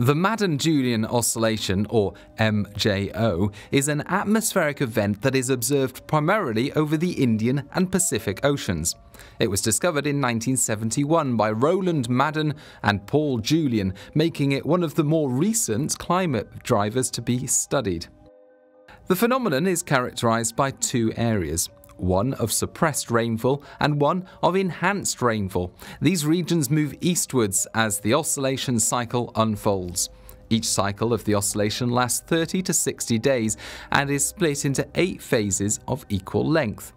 The Madden-Julian Oscillation, or MJO, is an atmospheric event that is observed primarily over the Indian and Pacific Oceans. It was discovered in 1971 by Roland Madden and Paul Julian, making it one of the more recent climate drivers to be studied. The phenomenon is characterized by two areas one of suppressed rainfall and one of enhanced rainfall. These regions move eastwards as the oscillation cycle unfolds. Each cycle of the oscillation lasts 30 to 60 days and is split into eight phases of equal length.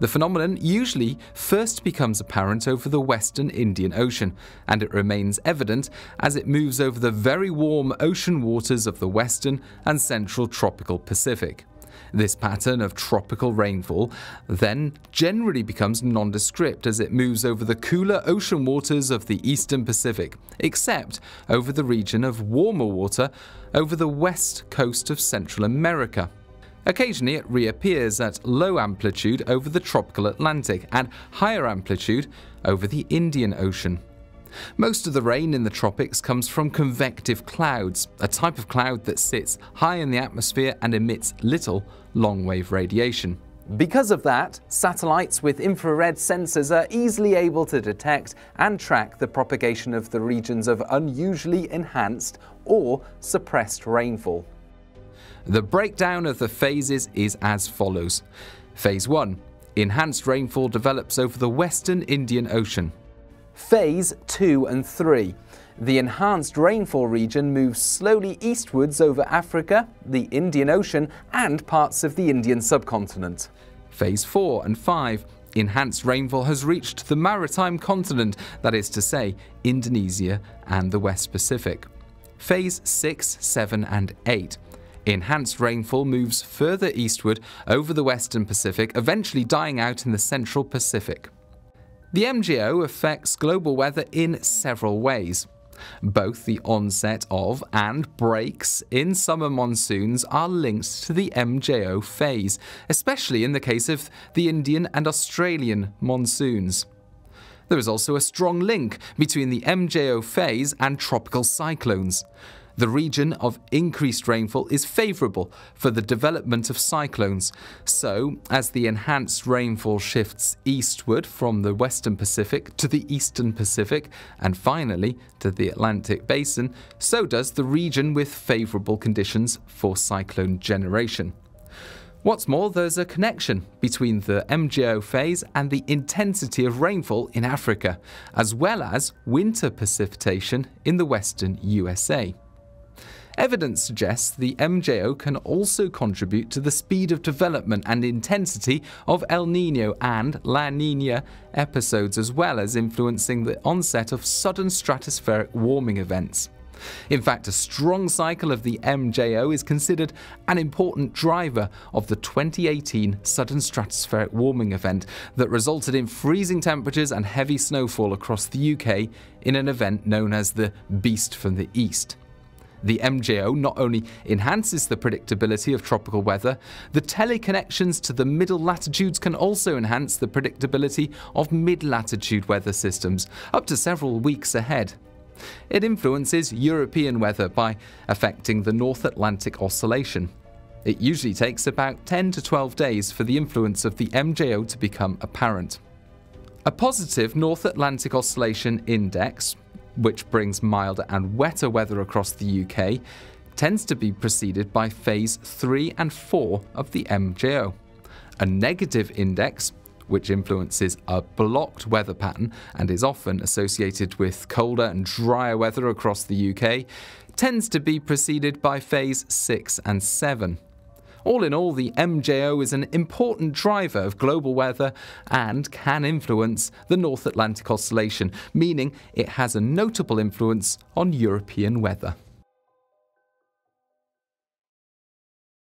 The phenomenon usually first becomes apparent over the western Indian Ocean, and it remains evident as it moves over the very warm ocean waters of the western and central tropical Pacific. This pattern of tropical rainfall then generally becomes nondescript as it moves over the cooler ocean waters of the eastern Pacific, except over the region of warmer water over the west coast of Central America. Occasionally it reappears at low amplitude over the tropical Atlantic and higher amplitude over the Indian Ocean. Most of the rain in the tropics comes from convective clouds, a type of cloud that sits high in the atmosphere and emits little long wave radiation. Because of that, satellites with infrared sensors are easily able to detect and track the propagation of the regions of unusually enhanced or suppressed rainfall. The breakdown of the phases is as follows. Phase 1 Enhanced rainfall develops over the western Indian Ocean. Phase 2 and 3. The enhanced rainfall region moves slowly eastwards over Africa, the Indian Ocean, and parts of the Indian subcontinent. Phase 4 and 5. Enhanced rainfall has reached the maritime continent, that is to say, Indonesia and the West Pacific. Phase 6, 7, and 8. Enhanced rainfall moves further eastward over the western Pacific, eventually dying out in the central Pacific. The MJO affects global weather in several ways. Both the onset of and breaks in summer monsoons are linked to the MJO phase, especially in the case of the Indian and Australian monsoons. There is also a strong link between the MJO phase and tropical cyclones. The region of increased rainfall is favourable for the development of cyclones. So, as the enhanced rainfall shifts eastward from the western Pacific to the eastern Pacific and finally to the Atlantic basin, so does the region with favourable conditions for cyclone generation. What's more, there's a connection between the MJO phase and the intensity of rainfall in Africa, as well as winter precipitation in the western USA. Evidence suggests the MJO can also contribute to the speed of development and intensity of El Nino and La Nina episodes, as well as influencing the onset of sudden stratospheric warming events. In fact, a strong cycle of the MJO is considered an important driver of the 2018 sudden stratospheric warming event that resulted in freezing temperatures and heavy snowfall across the UK in an event known as the Beast from the East. The MJO not only enhances the predictability of tropical weather, the teleconnections to the middle latitudes can also enhance the predictability of mid-latitude weather systems, up to several weeks ahead. It influences European weather by affecting the North Atlantic Oscillation. It usually takes about 10 to 12 days for the influence of the MJO to become apparent. A positive North Atlantic Oscillation Index, which brings milder and wetter weather across the UK, tends to be preceded by phase 3 and 4 of the MJO. A negative index, which influences a blocked weather pattern and is often associated with colder and drier weather across the UK, tends to be preceded by phase 6 and 7. All in all, the MJO is an important driver of global weather and can influence the North Atlantic Oscillation, meaning it has a notable influence on European weather.